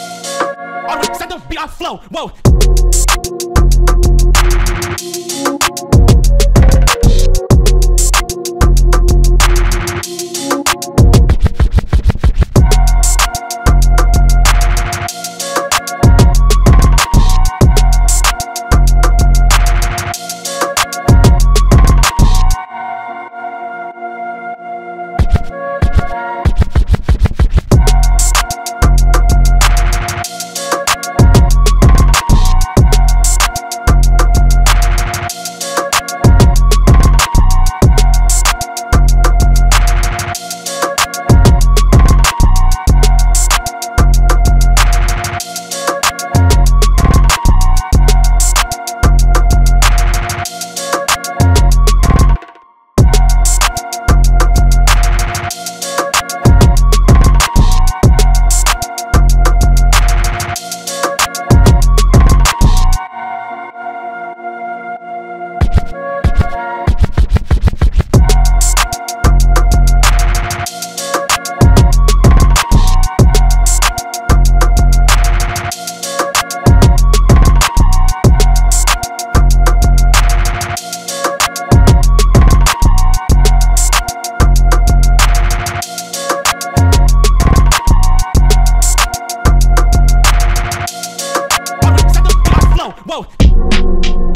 Alright, set the beat, our flow. Whoa. Whoa.